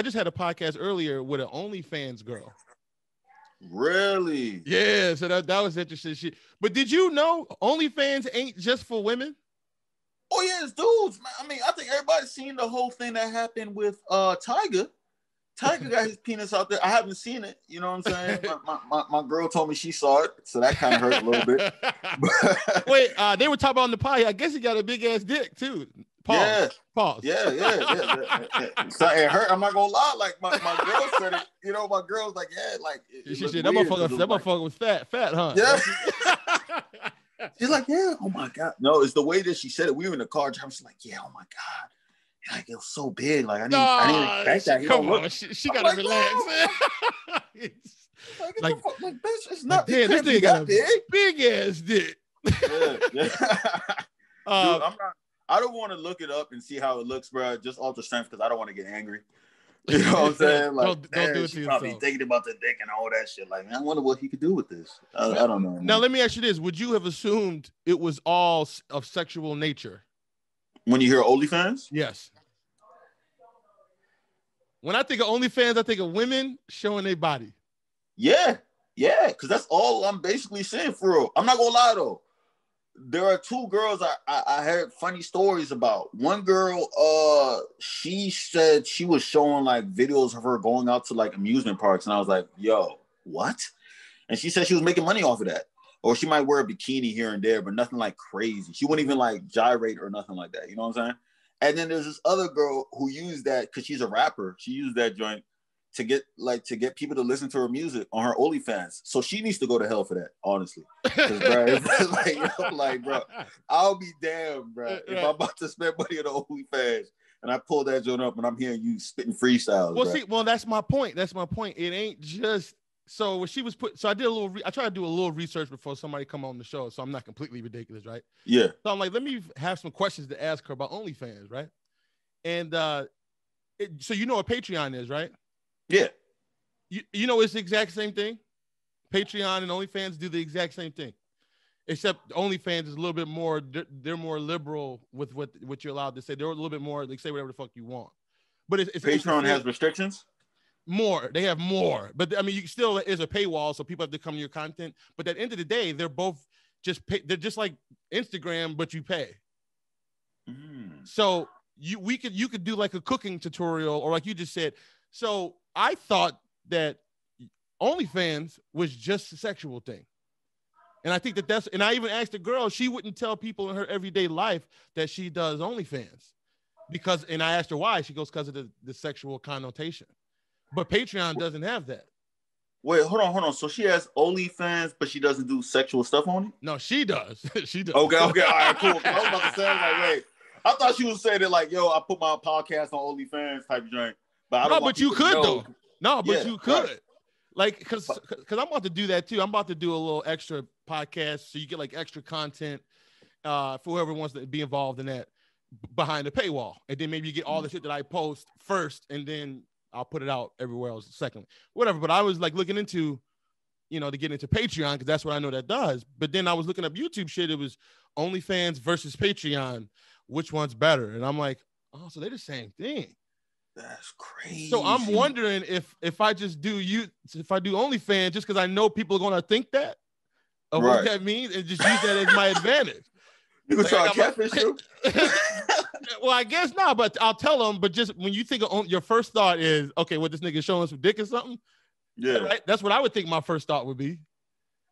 I just had a podcast earlier with an OnlyFans girl. Really? Yeah, so that, that was interesting shit. But did you know OnlyFans ain't just for women? Oh yeah, it's dudes. Man. I mean, I think everybody's seen the whole thing that happened with uh Tiger. Tyga got his penis out there. I haven't seen it. You know what I'm saying? My, my, my, my girl told me she saw it, so that kind of hurt a little bit. Wait, uh, they were talking about on the pie. I guess he got a big ass dick too. Pause. Yeah. Pause. Yeah, yeah, yeah. yeah. So it hurt. I'm not gonna lie. Like my, my girl said it. You know, my girl's like, yeah, like it, it She said that motherfucker, that was like- motherfucker was fat, fat, huh? Yeah. She's like, yeah, oh my god. No, it's the way that she said it. We were in the car driving. She's like, yeah, oh my god. Like it was so big. Like I didn't, I didn't expect that. He come look- on, she, she gotta like, relax. Oh like, Like- get the fuck- like, bitch, it's not. damn, it this thing got a big. big ass dick. Yeah, yeah. Dude, uh, I'm not. I don't want to look it up and see how it looks, bro. Just the strength because I don't want to get angry. You know what I'm saying? Like, Don't- don't do it to probably yourself. thinking about the dick and all that shit. Like, man, I wonder what he could do with this. I, I don't know. now let me ask you this: Would you have assumed it was all of sexual nature? when you hear OnlyFans, Yes. When I think of OnlyFans, I think of women showing their body. yeah, yeah, because that's all I'm basically saying for real. I'm not gonna lie though. There are two girls I, I I heard funny stories about. One girl, uh, she said she was showing like videos of her going out to like amusement parks, and I was like, "Yo, what?" And she said she was making money off of that, or she might wear a bikini here and there, but nothing like crazy. She wouldn't even like gyrate or nothing like that. You know what I'm saying? And then there's this other girl who used that because she's a rapper. She used that joint to get like to get people to listen to her music on her OnlyFans. So she needs to go to hell for that, honestly. bro, like, I'm like, bro, I'll be damned, bro, if I'm about to spend money on the OnlyFans and I pull that joint up and I'm hearing you spitting freestyles. Well, bro. see, well, that's my point. That's my point. It ain't just so when she was put. So I did a little. Re- I tried to do a little research before somebody come on the show, so I'm not completely ridiculous, right? yeah, So I'm like, let me have some questions to ask her about OnlyFans, right? And uh, it, so you know what Patreon is, right? Yeah, You you know it's the exact same thing. Patreon and OnlyFans do the exact same thing, except OnlyFans is a little bit more. They're, they're more liberal with what what you're allowed to say. They're a little bit more like say whatever the fuck you want. But it's, it's Patreon has restrictions. more. They have more, but I mean, you still is a paywall, so people have to come to your content. But at the end of the day, they're both just pay. They're just like Instagram, but you pay. Mm. So you we could you could do like a cooking tutorial, or like you just said. So I thought that OnlyFans was just a sexual thing. And I think that that's, and I even asked the girl, she wouldn't tell people in her everyday life that she does OnlyFans because, and I asked her why. She goes, because of the, the sexual connotation. But Patreon doesn't have that. Wait, hold on, hold on. So she has OnlyFans, but she doesn't do sexual stuff on it. No, she does. she does. Okay, okay, all right, cool. I was about to say, I was like, wait, I thought she was saying it like, yo, I put my podcast on OnlyFans type of joint. But I don't No, but you could know. though. No, but Yeah, you could. right. Like, cause, cause I'm about to do that too. I'm about to do a little extra podcast, so you get like extra content uh, for whoever wants to be involved in that behind the paywall, and then maybe you get all the shit that I post first, and then I'll put it out everywhere else secondly, whatever. But I was like looking into, you know, to get into Patreon because that's what I know that does. But then I was looking up YouTube shit. It was OnlyFans versus Patreon. Which one's better? And I'm like, oh, so they're the same thing. That's crazy. So I'm wondering if if I just do you if I do OnlyFans just because I know people are gonna think that of what that means and just use that as my advantage. You can try to catfish you. well, I guess not, but I'll tell them. But just when you think of your first thought is okay, what this nigga showing some dick or something, Yeah. right? That's what I would think my first thought would be.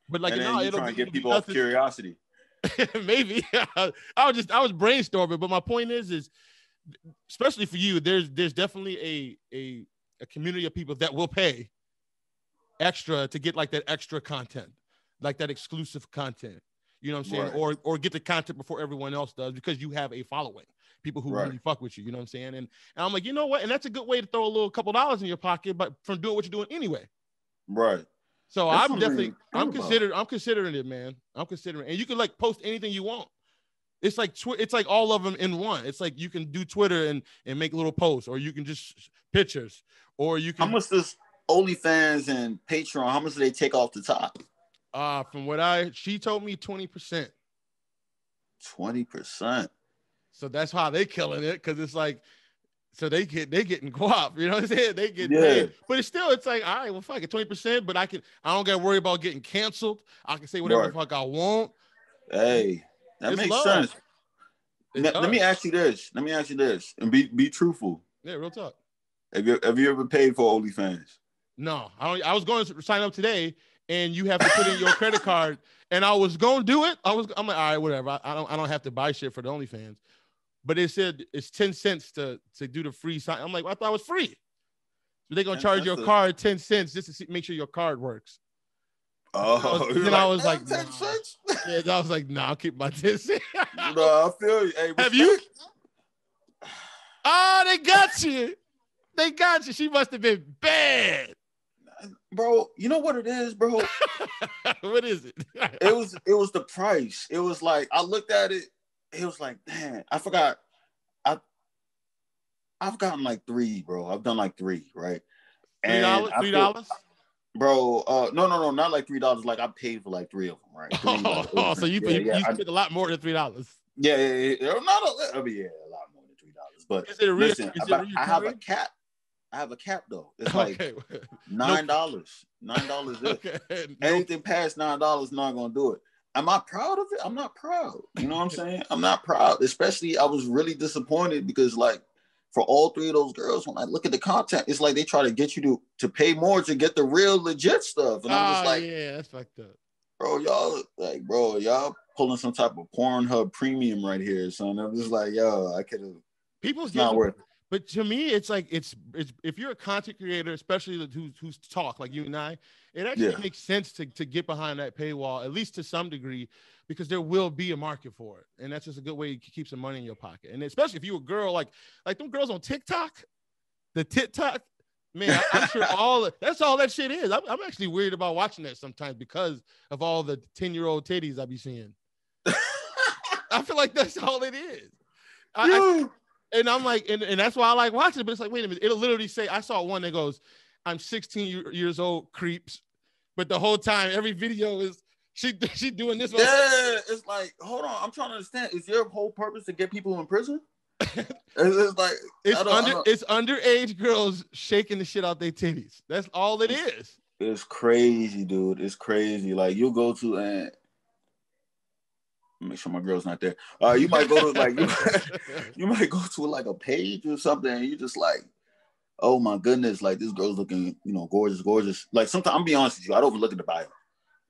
But like, and then no, you it'll trying be, to get people off curiosity. maybe I was just I was brainstorming, but my point is is especially for you, there's there's definitely a a a community of people that will pay extra to get like that extra content, like that exclusive content. You know what I'm saying? Right. Or or get the content before everyone else does because you have a following. People who Right. really fuck with you, you know what I'm saying? And, and I'm like, you know what? And that's a good way to throw a little couple dollars in your pocket, but from doing what you're doing anyway. Right. So That's I'm definitely I'm about. considering I'm considering it, man. I'm considering, and you can like post anything you want. It's like twi- it's like all of them in one. It's like you can do Twitter and and make little posts, or you can just pictures, or you can. How much does OnlyFans and Patreon? How much do they take off the top? Uh, from what I she told me twenty percent. Twenty percent. So that's how they killing it because it's like So they get they getting guap, you know what I'm saying? They get Yeah. paid. But it's still, it's like, all right, well, fuck it, 20%, but I can I don't gotta worry about getting canceled. I can say whatever the fuck I want. Hey, that It's makes love. sense. Let, let me ask you this. Let me ask you this, and be be truthful. Yeah, real talk. Have you have you ever paid for OnlyFans? No, I don't. I was going to sign up today, and you have to put in your credit card. And I was going to do it. I was. I'm like, all right, whatever. I, I don't. I don't have to buy shit for the OnlyFans. But it said it's ten cents to to do the free sign. I'm like, I thought it was free. So they're gonna charge your card ten cents just to see, make sure your card works. Oh, then you're I was like, "Eh, ten nah." cents. Yeah, I was like, nah, I'll keep my ten cents. no, I feel you. Hey, Have you? oh, they got you. They got you. She must have been bad. bro? You know what it is, bro? what is it? it was it was the price. It was like I looked at it. It was like, man, I forgot. I I've gotten like three, bro. I've done like three, right? Three dollars. I Three feel- dollars. Bro. Uh, no, no, no, not like three dollars. Like I paid for like three of them, right? Three, like, Oh, so you, yeah, you, yeah, you I- spent a lot more than three dollars. yeah, yeah, yeah. Not a, I mean, yeah, a lot more than three dollars. But Is it a real? listen, is it I, I have a cap. I have a cap though. It's like okay. nine dollars. Nine dollars. okay. Anything past nine dollars, not gonna do it. Am I proud of it? I'm not proud. You know what I'm saying? I'm not proud. Especially, I was really disappointed because, like, for all three of those girls, when I look at the content, it's like they try to get you to to pay more to get the real legit stuff, and I'm just Ah, like, yeah, that's fucked up. bro, y'all, like, bro, y'all pulling some type of Pornhub premium right here, son. I'm just like, yo, I could have. People's not getting- worth. it. But to me, it's like it's it's if you're a content creator, especially who's who's talk like you and I, it actually Yeah. makes sense to to get behind that paywall at least to some degree, because there will be a market for it, and that's just a good way to keep some money in your pocket. And especially if you're a girl like like them girls on TikTok, the TikTok. Man, I, I'm sure all that's all that shit is. I'm, I'm actually weird about watching that sometimes because of all the 10 year old titties I be seeing. I feel like that's all it is. I, I, and I'm like, and, and that's why I like watching it. But it's like, wait a minute, it'll literally say, I saw one that goes, I'm 16 years old, creeps. But the whole time, every video is she she doing this one. yeah, it's like, hold on, I'm trying to understand. Is your whole purpose to get people in prison? it's, it's like It's I don't- I under it's underage girls shaking the shit out their titties. That's all it is. It's crazy, dude. It's crazy. Like you'll go to and make sure my girl's not there. Uh, you might go to like you, you might go to like a page or something, and you just like, oh my goodness, like this girl's looking, you know, gorgeous, gorgeous. Like sometimes I'm be honest with you, I don't even look at the bio.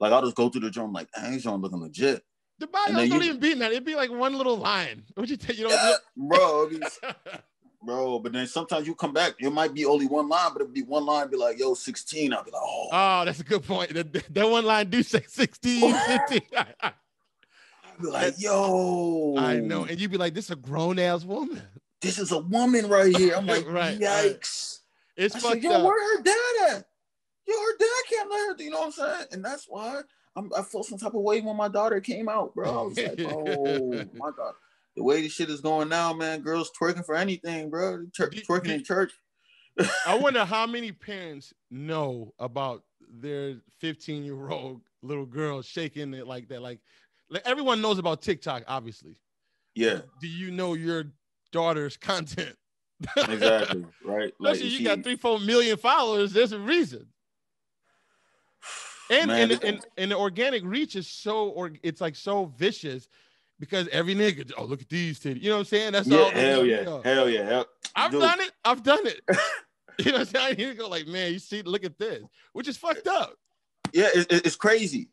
Like I'll just go through the drum, like, dang, this joint looking legit, the bios And don't you- even be that. It'd be like one little line. What you take? You Yeah, know. bro. Bro, but then sometimes you come back, it might be only one line, but it'd be one line, be like, yo, 16. I'll be like, oh, Oh, that's a good point. That, that one line do say 16, 15. I'll be like, yo, I know. And you'd be like, this is a grown ass woman. this is a woman right here. I'm like, Right, right. yikes. It's I said, fucked yo, up. where her dad at? Yo, her dad can't let her, you know what I'm saying? And that's why I'm, I felt some type of way when my daughter came out, bro. I was like, oh my God. The way this shit is going now, man, girls twerking for anything, bro. Twer- twerking in church. I wonder how many parents know about their 15 year old little girl shaking it like that. Like, like everyone knows about TikTok, obviously. Yeah, Do you know your daughter's content? exactly. right. Like, Especially you she- got three, four million followers. There's a reason. And Man, and, and and the organic reach is so or it's like so vicious because every nigga, oh look at these titties. You know what I'm saying? That's yeah, all. hell yeah, know. hell yeah. Hell. I've Dude. done it. I've done it. you know what I'm saying? You go like, man, you see, look at this, which is fucked up. Yeah, it, it- it's crazy.